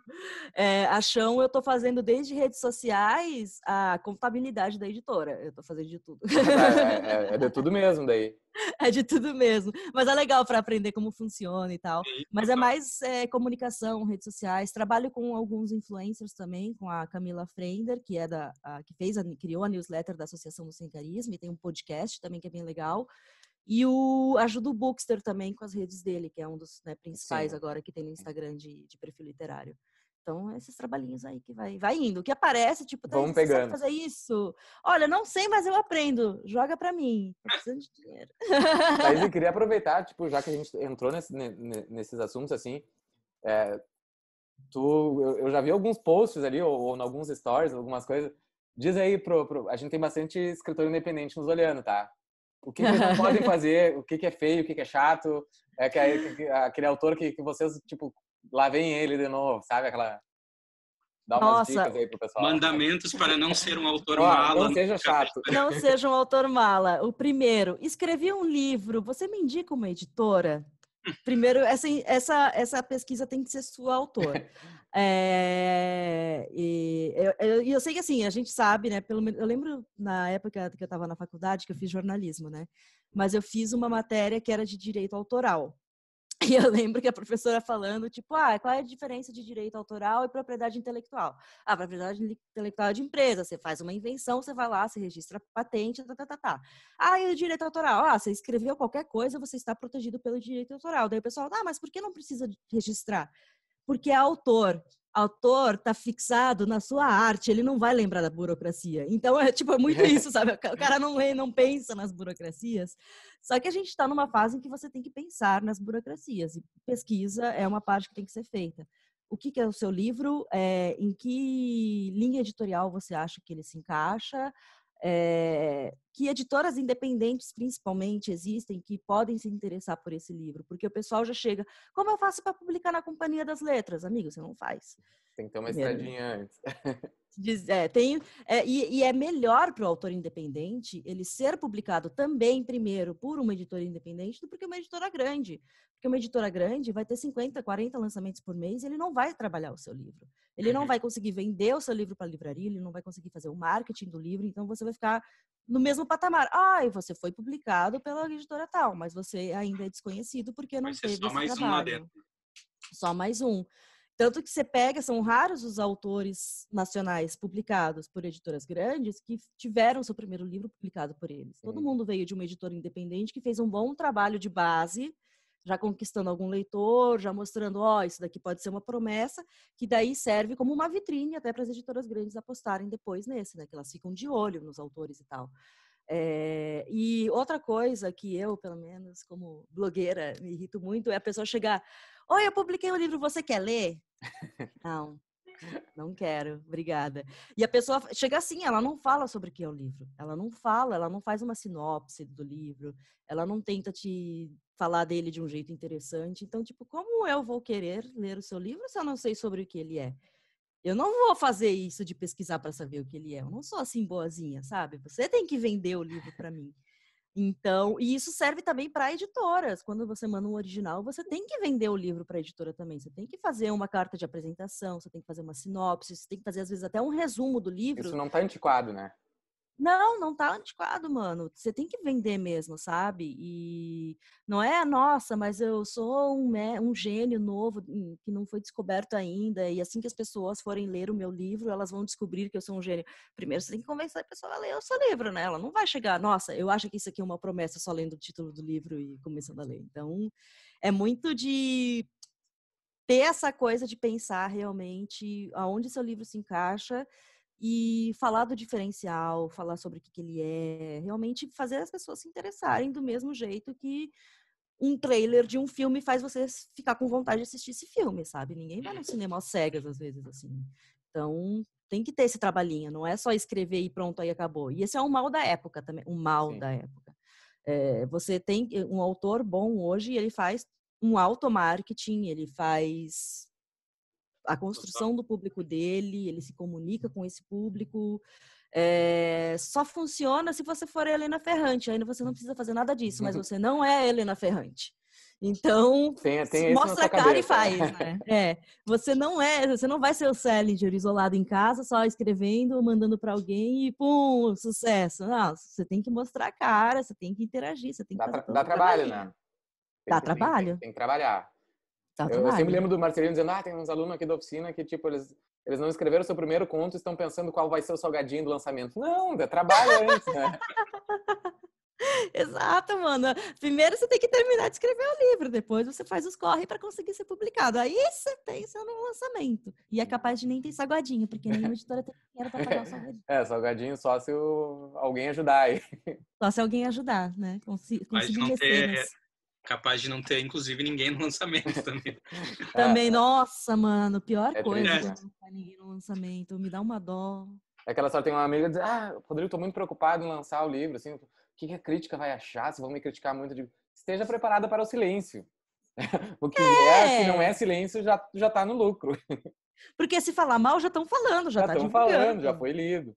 é, a Chão eu tô fazendo desde redes sociais a contabilidade da editora. Eu tô fazendo de tudo. É, é, é de tudo mesmo daí. É de tudo mesmo. Mas é legal para aprender como funciona e tal. Mas é mais é, comunicação, redes sociais. Trabalho com alguns influencers também, com a Camila Frender, que é da a, que fez a, criou a newsletter da Associação do Sem Carisma e tem um podcast também que é bem legal. E o ajuda o Bookster também com as redes dele, que é um dos né, principais Sim. agora que tem no Instagram de, de perfil literário. Então, esses trabalhinhos aí que vai, vai indo. O que aparece, tipo, tá, Vamos pegando. fazer isso. Olha, não sei, mas eu aprendo. Joga para mim. Tô precisando de dinheiro. Mas eu queria aproveitar, tipo, já que a gente entrou nesse, nesses assuntos, assim, é, tu, eu, eu, já vi alguns posts ali, ou, ou em alguns stories, algumas coisas. Diz aí pro, pro, A gente tem bastante escritor independente nos olhando, tá? O que, que eles não podem fazer, o que, que é feio, o que, que é chato. É que, é, que, aquele autor que, que vocês, tipo, lá vem ele de novo, sabe? Aquela. Dá umas Nossa. dicas aí pro pessoal. Mandamentos para não ser um autor mala. Não seja chato. Não seja um autor mala. O primeiro, escrevi um livro. Você me indica uma editora? Primeiro, essa, essa, essa pesquisa tem que ser sua autor. É, e eu, eu, eu, sei que assim, a gente sabe, né? Pelo, eu lembro na época que eu estava na faculdade que eu fiz jornalismo, né? Mas eu fiz uma matéria que era de direito autoral. E eu lembro que a professora falando, tipo, ah, qual é a diferença de direito autoral e propriedade intelectual? Ah, propriedade intelectual é de empresa, você faz uma invenção, você vai lá, você registra patente, tá, tá, tá, tá. Ah, e o direito autoral? Ah, você escreveu qualquer coisa, você está protegido pelo direito autoral. Daí o pessoal, ah, mas por que não precisa registrar? Porque é autor autor está fixado na sua arte, ele não vai lembrar da burocracia. Então é tipo é muito isso, sabe? O cara não lê, não pensa nas burocracias. Só que a gente está numa fase em que você tem que pensar nas burocracias e pesquisa é uma parte que tem que ser feita. O que, que é o seu livro? É, em que linha editorial você acha que ele se encaixa? É, que editoras independentes, principalmente, existem que podem se interessar por esse livro, porque o pessoal já chega. Como eu faço para publicar na Companhia das Letras? Amigo, você não faz. Tem que ter uma estradinha antes. Diz, é, tem, é, e, e, é melhor para o autor independente ele ser publicado também primeiro por uma editora independente do que uma editora grande. Porque uma editora grande vai ter 50, 40 lançamentos por mês e ele não vai trabalhar o seu livro. Ele não uhum. vai conseguir vender o seu livro para a livraria, ele não vai conseguir fazer o marketing do livro, então você vai ficar no mesmo patamar. Ah, e você foi publicado pela editora tal, mas você ainda é desconhecido porque não teve só esse mais trabalho. Um só mais um. Tanto que você pega, são raros os autores nacionais publicados por editoras grandes que tiveram seu primeiro livro publicado por eles. Todo mundo veio de uma editora independente que fez um bom trabalho de base, já conquistando algum leitor, já mostrando, ó, oh, isso daqui pode ser uma promessa, que daí serve como uma vitrine até para as editoras grandes apostarem depois nesse, né? Que elas ficam de olho nos autores e tal. É, e outra coisa que eu, pelo menos, como blogueira, me irrito muito é a pessoa chegar: Oi, eu publiquei um livro, você quer ler? Não, não quero, obrigada. E a pessoa chega assim, ela não fala sobre o que é o livro, ela não fala, ela não faz uma sinopse do livro, ela não tenta te falar dele de um jeito interessante. Então, tipo, como eu vou querer ler o seu livro se eu não sei sobre o que ele é? Eu não vou fazer isso de pesquisar para saber o que ele é. Eu não sou assim boazinha, sabe? Você tem que vender o livro para mim. Então, e isso serve também para editoras. Quando você manda um original, você tem que vender o livro para a editora também. Você tem que fazer uma carta de apresentação, você tem que fazer uma sinopse, você tem que fazer às vezes até um resumo do livro. Isso não está antiquado, né? Não, não tá antiquado, mano. Você tem que vender mesmo, sabe? E não é, nossa, mas eu sou um, um gênio novo hum, que não foi descoberto ainda. E assim que as pessoas forem ler o meu livro, elas vão descobrir que eu sou um gênio. Primeiro você tem que convencer a pessoa a ler o seu livro, né? Ela não vai chegar, nossa, eu acho que isso aqui é uma promessa só lendo o título do livro e começando a ler. Então, é muito de ter essa coisa de pensar realmente aonde seu livro se encaixa e falar do diferencial, falar sobre o que, que ele é, realmente fazer as pessoas se interessarem do mesmo jeito que um trailer de um filme faz você ficar com vontade de assistir esse filme, sabe? Ninguém vai no cinema às cegas, às vezes, assim. Então, tem que ter esse trabalhinho, não é só escrever e pronto, aí acabou. E esse é um mal da época também, um mal Sim. da época. É, você tem um autor bom hoje, ele faz um automarketing, ele faz a construção do público dele, ele se comunica com esse público. É, só funciona se você for a Helena Ferrante. Ainda você não precisa fazer nada disso, mas você não é a Helena Ferrante. Então, tem, tem mostra a cara cabeça. e faz, né? É, você não é, você não vai ser o Salinger isolado em casa, só escrevendo, mandando para alguém e pum, sucesso. Não, você tem que mostrar a cara, você tem que interagir, você tem que dá, tra dá trabalho, né? Tem, dá trabalho. Tem, tem, que trabalhar. Tá eu, eu, sempre lembro do Marcelino dizendo, ah, tem uns alunos aqui da oficina que, tipo, eles, eles não escreveram o seu primeiro conto e estão pensando qual vai ser o salgadinho do lançamento. Não, dá trabalho antes, né? Exato, mano. Primeiro você tem que terminar de escrever o livro, depois você faz os corre para conseguir ser publicado. Aí você pensa no lançamento. E é capaz de nem ter salgadinho, porque nenhuma editora tem dinheiro para pagar o salgadinho. É, salgadinho só se o... alguém ajudar aí. Só se alguém ajudar, né? Consi conseguir não ter, capaz de não ter, inclusive, ninguém no lançamento também. também, nossa, mano, pior é coisa é. não ter ninguém no lançamento. Me dá uma dó. É que ela só tem uma amiga que diz, ah, Rodrigo, tô muito preocupado em lançar o livro, assim, o que a crítica vai achar, se vão me criticar muito. De... Esteja preparada para o silêncio. o que é. é, se não é silêncio, já, já tá no lucro. Porque se falar mal, já estão falando, já, já tá estão falando, já foi lido.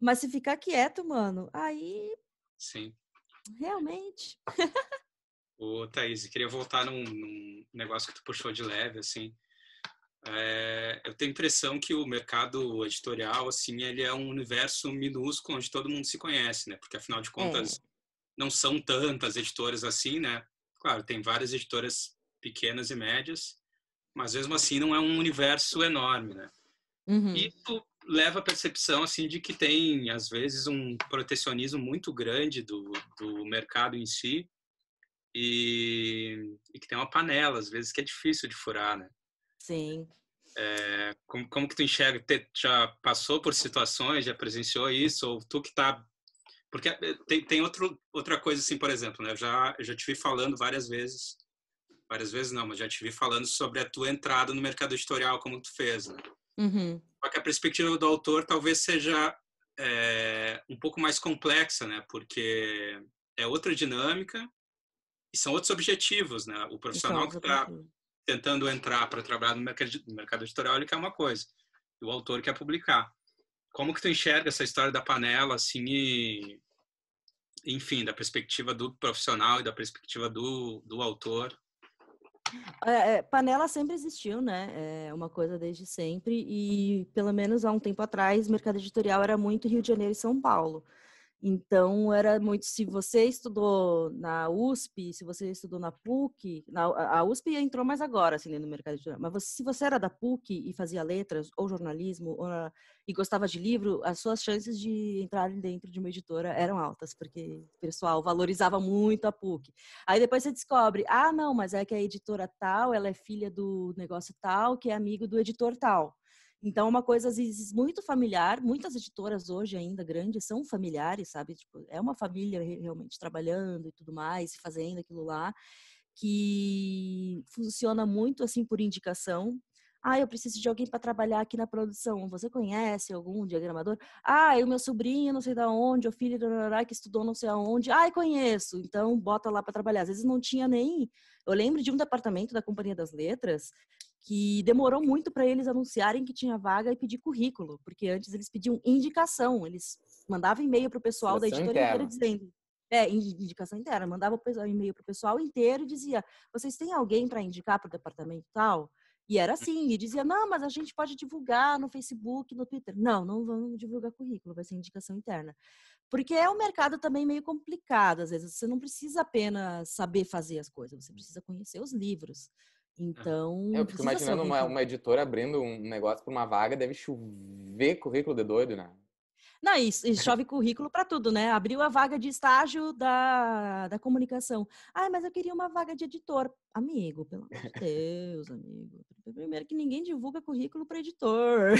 Mas se ficar quieto, mano, aí... Sim. Realmente. Ô, Thaís, queria voltar num, num, negócio que tu puxou de leve, assim. É, eu tenho a impressão que o mercado editorial, assim, ele é um universo minúsculo onde todo mundo se conhece, né? Porque, afinal de contas, é. não são tantas editoras assim, né? Claro, tem várias editoras pequenas e médias, mas mesmo assim não é um universo enorme, né? Uhum. Isso leva a percepção, assim, de que tem, às vezes, um protecionismo muito grande do, do mercado em si, e, e, que tem uma panela, às vezes, que é difícil de furar, né? Sim. É, como, como que tu enxerga? Te, já passou por situações, já presenciou isso? Ou tu que tá... Porque eh, tem, tem outro, outra coisa, assim, por exemplo, né? Eu já, eu já te vi falando várias vezes, várias vezes não, mas já te vi falando sobre a tua entrada no mercado editorial, como tu fez, né? Uhum. Só que a perspectiva do autor talvez seja é, um pouco mais complexa, né? Porque é outra dinâmica, e são outros objetivos, né? O profissional que está tentando entrar para trabalhar no mercado, no mercado editorial, ele quer uma coisa, e o autor quer publicar. Como que tu enxerga essa história da panela, assim, e, enfim, da perspectiva do profissional e da perspectiva do, do autor? É, é panela sempre existiu, né? É uma coisa desde sempre e pelo menos há um tempo atrás, o mercado editorial era muito Rio de Janeiro e São Paulo. Então, era muito. Se você estudou na USP, se você estudou na PUC, na, a USP entrou mais agora, assim, no mercado editorial, mas você, se você era da PUC e fazia letras, ou jornalismo, ou, e gostava de livro, as suas chances de entrar dentro de uma editora eram altas, porque o pessoal valorizava muito a PUC. Aí depois você descobre, ah, não, mas é que a editora tal, ela é filha do negócio tal, que é amigo do editor tal. Então, é uma coisa, às vezes, muito familiar. Muitas editoras hoje ainda grandes são familiares, sabe? Tipo, é uma família realmente trabalhando e tudo mais, fazendo aquilo lá, que funciona muito assim por indicação. Ah, eu preciso de alguém para trabalhar aqui na produção. Você conhece algum diagramador? Ah, o meu sobrinho, não sei da onde, o filho que estudou não sei aonde. Ah, conheço. Então, bota lá para trabalhar. Às vezes não tinha nem. Eu lembro de um departamento da Companhia das Letras que demorou muito para eles anunciarem que tinha vaga e pedir currículo, porque antes eles pediam indicação, eles mandavam e-mail para o pessoal da editora inteira dizendo, é, indicação interna, mandava e-mail para o pessoal inteiro e dizia, vocês têm alguém para indicar para o departamento tal? E era assim, e dizia, não, mas a gente pode divulgar no Facebook, no Twitter. Não, não vamos divulgar currículo, vai ser indicação interna. Porque é um mercado também meio complicado, às vezes. Você não precisa apenas saber fazer as coisas, você precisa conhecer os livros. Então. Eu fico imaginando uma, uma, editora abrindo um negócio para uma vaga, deve chover currículo de doido, né? Não, e, e chove currículo para tudo, né? Abriu a vaga de estágio da, da comunicação. Ah, mas eu queria uma vaga de editor. Amigo, pelo amor de Deus, amigo. Primeiro que ninguém divulga currículo para editor.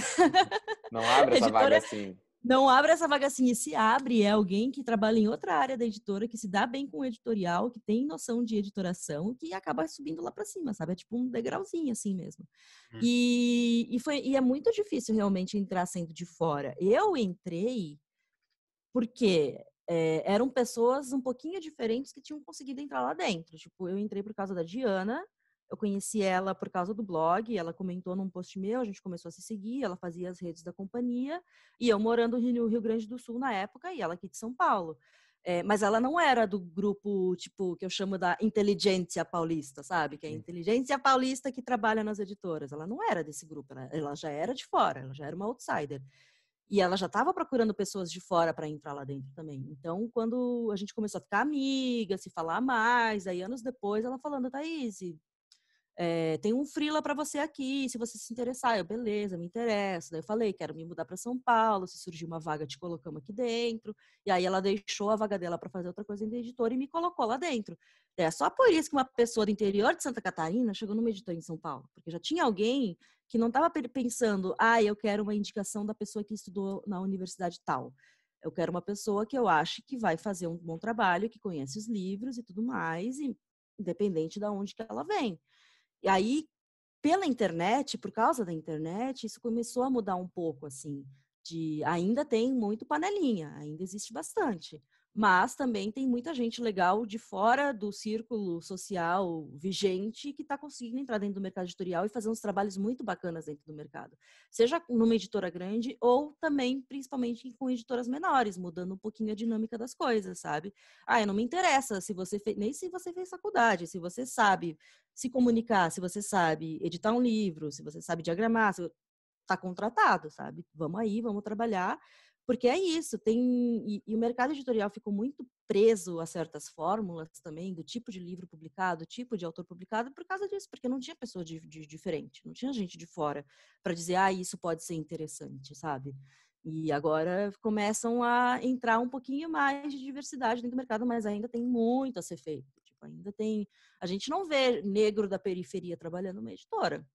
Não abre essa vaga assim. Não abre essa vaga assim, e se abre é alguém que trabalha em outra área da editora, que se dá bem com o editorial, que tem noção de editoração, que acaba subindo lá para cima, sabe? É tipo um degrauzinho assim mesmo. Hum. E, e, foi, e é muito difícil realmente entrar sendo de fora. Eu entrei porque é, eram pessoas um pouquinho diferentes que tinham conseguido entrar lá dentro. Tipo, eu entrei por causa da Diana, eu conheci ela por causa do blog, ela comentou num post meu, a gente começou a se seguir, ela fazia as redes da companhia, e eu morando no Rio Grande do Sul na época, e ela aqui de São Paulo. É, mas ela não era do grupo, tipo, que eu chamo da inteligência paulista, sabe? Que é a inteligência paulista que trabalha nas editoras. Ela não era desse grupo, ela, ela já era de fora, ela já era uma outsider. E ela já estava procurando pessoas de fora para entrar lá dentro também. Então, quando a gente começou a ficar amiga, se falar mais, aí anos depois ela falando, Thaís, é, tem um freela para você aqui, se você se interessar. Eu, beleza, me interessa. Daí eu falei, quero me mudar para São Paulo, se surgir uma vaga, te colocamos aqui dentro. E aí ela deixou a vaga dela para fazer outra coisa em editora e me colocou lá dentro. É só por isso que uma pessoa do interior de Santa Catarina chegou numa editora em São Paulo, porque já tinha alguém que não estava pensando, ah, eu quero uma indicação da pessoa que estudou na universidade tal. Eu quero uma pessoa que eu ache que vai fazer um bom trabalho, que conhece os livros e tudo mais, e independente de onde que ela vem. E aí, pela internet, por causa da internet, isso começou a mudar um pouco, assim, de ainda tem muito panelinha, ainda existe bastante mas também tem muita gente legal de fora do círculo social vigente que está conseguindo entrar dentro do mercado editorial e fazer uns trabalhos muito bacanas dentro do mercado. Seja numa editora grande ou também, principalmente, com editoras menores, mudando um pouquinho a dinâmica das coisas, sabe? Ah, não me interessa se você fez, nem se você fez faculdade, se você sabe se comunicar, se você sabe editar um livro, se você sabe diagramar, se está contratado, sabe? Vamos aí, vamos trabalhar porque é isso, tem e, e, o mercado editorial ficou muito preso a certas fórmulas também do tipo de livro publicado, tipo de autor publicado por causa disso, porque não tinha pessoa de, de diferente, não tinha gente de fora para dizer ah isso pode ser interessante, sabe? E agora começam a entrar um pouquinho mais de diversidade dentro do mercado, mas ainda tem muito a ser feito. Tipo, ainda tem, a gente não vê negro da periferia trabalhando numa editora.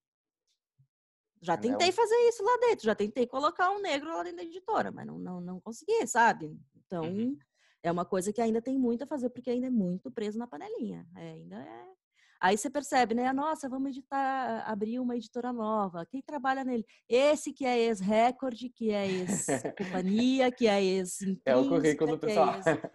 Já tentei não. fazer isso lá dentro, já tentei colocar um negro lá dentro da editora, mas não, não, não consegui, sabe? Então, uhum. é uma coisa que ainda tem muito a fazer, porque ainda é muito preso na panelinha. É, ainda é. Aí você percebe, né? Nossa, vamos editar, abrir uma editora nova. Quem trabalha nele? Esse que é ex-Record, que é ex-companhia, que é ex É o currículo do é pessoal. É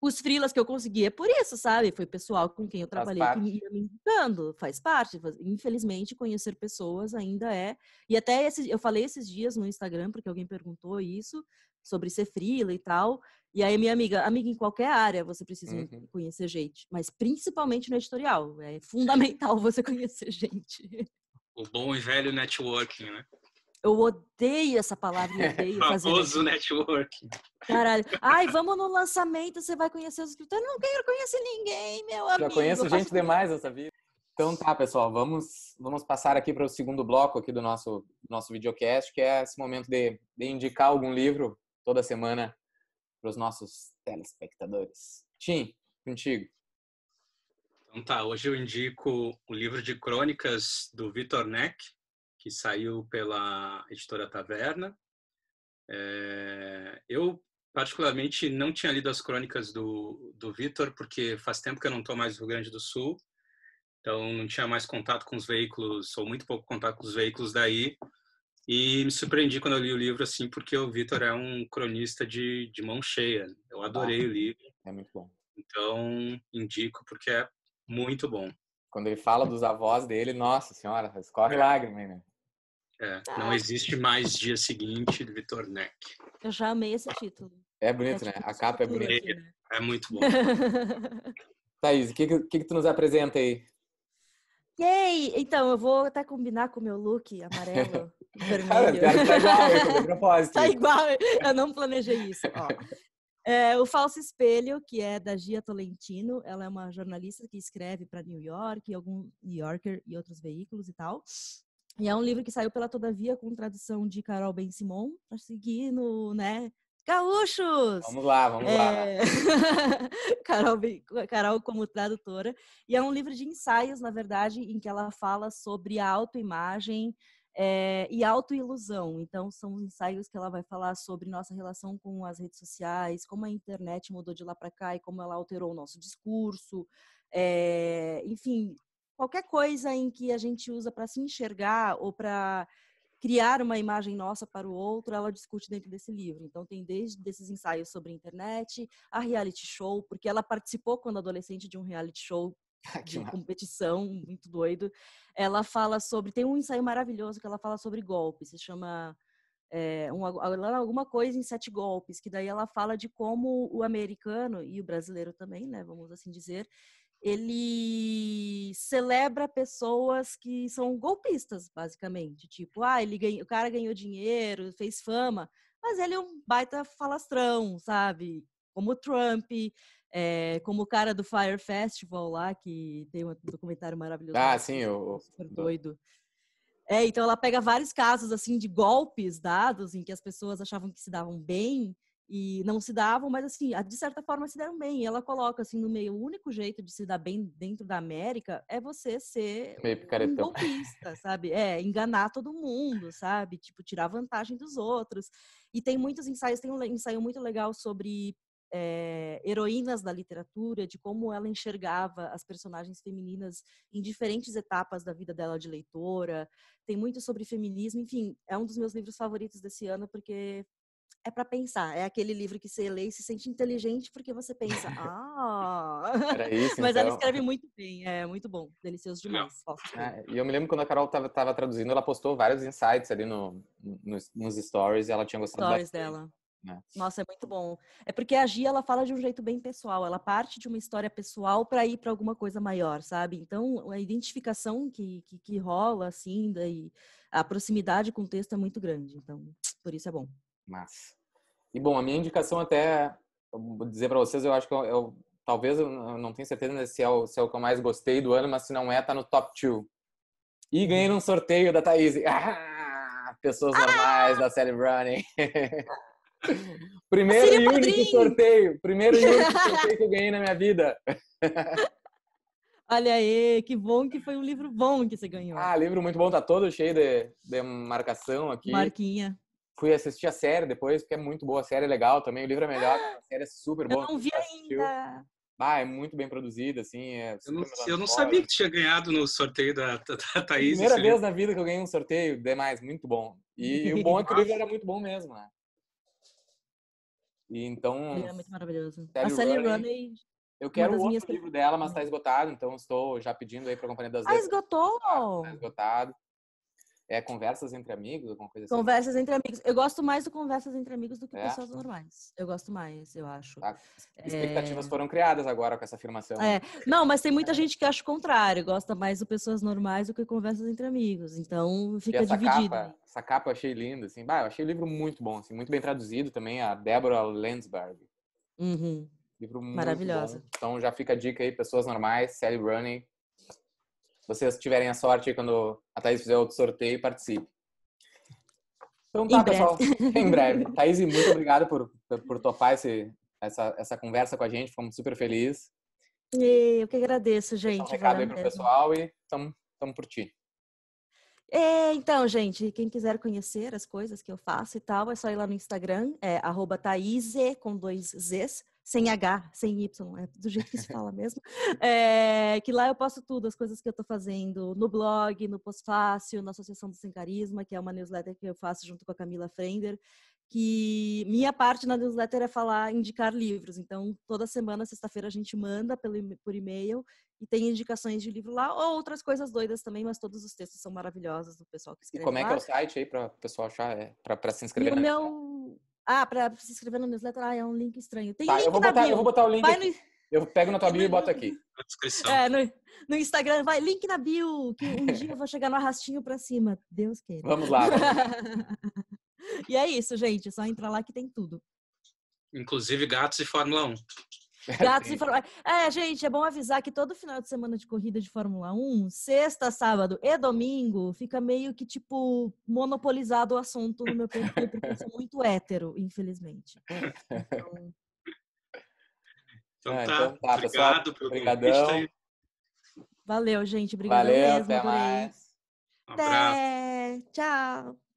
os frilas que eu consegui é por isso, sabe? Foi pessoal com quem eu trabalhei que me ia me indicando, faz parte. Infelizmente, conhecer pessoas ainda é. E até esse, eu falei esses dias no Instagram, porque alguém perguntou isso, sobre ser frila e tal. E aí, minha amiga, amiga, em qualquer área você precisa uhum. conhecer gente, mas principalmente no editorial. É fundamental você conhecer gente. O bom e velho networking, né? Eu odeio essa palavra, eu odeio fazer. Famoso network. Caralho. Ai, vamos no lançamento, você vai conhecer os escritores. Não quero conhecer ninguém, meu amigo. Já conheço gente demais nessa vida. Então tá, pessoal, vamos, vamos passar aqui para o segundo bloco aqui do nosso, nosso videocast, que é esse momento de, de indicar algum livro toda semana para os nossos telespectadores. Tim, contigo. Então tá, hoje eu indico o livro de crônicas do Vitor Neck, que saiu pela editora Taverna. É, eu, particularmente, não tinha lido as crônicas do, do Vitor, porque faz tempo que eu não estou mais no Rio Grande do Sul, então não tinha mais contato com os veículos, ou muito pouco contato com os veículos daí. E me surpreendi quando eu li o livro, assim, porque o Vitor é um cronista de, de mão cheia. Eu adorei ah, o livro. É muito bom. Então, indico porque é muito bom. Quando ele fala dos avós dele, nossa senhora, escorre lágrima, né? É, tá. Não existe mais dia seguinte do Vitor Neck. Eu já amei esse título. É bonito, é, né? Tipo, a capa é bonita. Né? É muito bom. Thaís, o que, que, que tu nos apresenta aí? Yay! Então, eu vou até combinar com o meu look amarelo, vermelho. Cara, tá igual, eu propósito. tá igual, eu não planejei isso. Ó. É, o Falso Espelho, que é da Gia Tolentino, ela é uma jornalista que escreve para New York, algum New Yorker e outros veículos e tal. E é um livro que saiu pela Todavia com tradução de Carol Ben Simon, para seguir no, né? Gaúchos! Vamos lá, vamos é... lá. Carol, Carol como tradutora. E é um livro de ensaios, na verdade, em que ela fala sobre a autoimagem é, e autoilusão. Então, são ensaios que ela vai falar sobre nossa relação com as redes sociais, como a internet mudou de lá para cá e como ela alterou o nosso discurso. É, enfim, qualquer coisa em que a gente usa para se enxergar ou para criar uma imagem nossa para o outro, ela discute dentro desse livro. Então tem desde esses ensaios sobre a internet, a reality show, porque ela participou quando adolescente de um reality show de competição, muito doido. Ela fala sobre, tem um ensaio maravilhoso que ela fala sobre golpes, se chama é, um, alguma coisa em sete golpes, que daí ela fala de como o americano e o brasileiro também, né, vamos assim dizer, ele celebra pessoas que são golpistas, basicamente. Tipo, ah, ele ganha, o cara ganhou dinheiro, fez fama, mas ele é um baita falastrão, sabe? Como o Trump. É, como o cara do Fire Festival lá, que tem um documentário maravilhoso. Ah, sim, o. Super doido. É, então ela pega vários casos assim de golpes dados em que as pessoas achavam que se davam bem e não se davam, mas assim, de certa forma se deram bem. E ela coloca assim no meio, o único jeito de se dar bem dentro da América é você ser um golpista, sabe? É, enganar todo mundo, sabe? Tipo, tirar vantagem dos outros. E tem muitos ensaios, tem um ensaio muito legal sobre é, heroínas da literatura, de como ela enxergava as personagens femininas em diferentes etapas da vida dela de leitora. Tem muito sobre feminismo, enfim, é um dos meus livros favoritos desse ano porque é para pensar. É aquele livro que você lê e se sente inteligente porque você pensa, ah. Isso, Mas então... ela escreve muito bem, é muito bom, delicioso demais. É, e eu me lembro quando a Carol estava traduzindo, ela postou vários insights ali no, nos, nos stories e ela tinha gostado stories dela. É. Nossa, é muito bom. É porque a Gia ela fala de um jeito bem pessoal. Ela parte de uma história pessoal para ir para alguma coisa maior, sabe? Então a identificação que, que, que, rola assim, daí a proximidade com o texto é muito grande. Então por isso é bom. Mas e bom, a minha indicação até vou dizer para vocês, eu acho que eu, eu talvez eu não tenho certeza se é, o, se é o que eu mais gostei do ano, mas se não é, tá no top 2. E ganhei num sorteio da Thaís. Ah, pessoas normais ah! da Sally Running. Primeiro e único sorteio. Primeiro e único sorteio que eu ganhei na minha vida. Olha aí, que bom que foi um livro bom que você ganhou. Ah, livro muito bom, tá todo cheio de, de marcação aqui. Marquinha. Fui assistir a série depois, porque é muito boa. A série é legal também, o livro é melhor, a série é super boa. Eu não vi ainda. Ah, é muito bem produzida, assim. É eu não, eu não sabia que tinha ganhado no sorteio da, da, da Thaís. Primeira vez livro. na vida que eu ganhei um sorteio, demais, muito bom. E o bom é que o livro era muito bom mesmo, né? E então. Ele é muito maravilhoso. Sally a Sally. Eu quero o outro livro dela, mas está esgotado, então estou já pedindo aí para a Companhia das Ah, esgotou? Está esgotado. É conversas entre amigos, alguma coisa assim? Conversas entre amigos. Eu gosto mais do conversas entre amigos do que é? pessoas normais. Eu gosto mais, eu acho. Tá. Expectativas é... foram criadas agora com essa afirmação. É. Não, mas tem muita gente que acha o contrário. Gosta mais do pessoas normais do que conversas entre amigos. Então fica essa dividido. Capa, essa capa eu achei linda, assim. Bah, eu achei o livro muito bom, assim, muito bem traduzido também. A Deborah Landsberg. Uhum. Livro muito Maravilhosa. Bom. Então já fica a dica aí, pessoas normais, Sally Running vocês tiverem a sorte quando a Thaís fizer outro sorteio, participe. Então tá, em pessoal. em breve. Thaís, muito obrigado por, por topar esse, essa, essa conversa com a gente. Fomos super felizes. Eu que agradeço, gente. Um recado aí pro mesmo. pessoal e estamos por ti. É, então, gente, quem quiser conhecer as coisas que eu faço e tal, é só ir lá no Instagram, é arroba Thaise, com dois Zs, sem H, sem Y, é do jeito que se fala mesmo. É, que lá eu posto tudo, as coisas que eu estou fazendo no blog, no Post Fácil, na Associação do Sem Carisma, que é uma newsletter que eu faço junto com a Camila Frender, que minha parte na newsletter é falar, indicar livros. Então, toda semana, sexta-feira, a gente manda pelo, por e-mail e tem indicações de livro lá, ou outras coisas doidas também, mas todos os textos são maravilhosos do pessoal que escreve E como é lá. que é o site aí para o pessoal achar, é, para se inscrever? No meu... Ah, para se inscrever no newsletter, ah, é um link estranho. Tem tá, link eu vou, botar, eu vou botar o link. No... Eu pego na tua bio e boto aqui. Na descrição. É, no, no, Instagram, vai, link na bio, que um dia eu vou chegar no arrastinho para cima. Deus queira. Vamos lá. Vamos. e é isso, gente. É só entrar lá que tem tudo. Inclusive gatos e Fórmula 1. Gatos e Fórmula É, gente, é bom avisar que todo final de semana de corrida de Fórmula 1, sexta, sábado e domingo, fica meio que, tipo, monopolizado o assunto no meu perfil, porque eu sou muito hétero, infelizmente. Então, então, ah, tá. então tá, Obrigado pessoal. pelo Obrigadão. Valeu, gente. Obrigada Valeu, mesmo. Até mais. Um. Até. Tchau.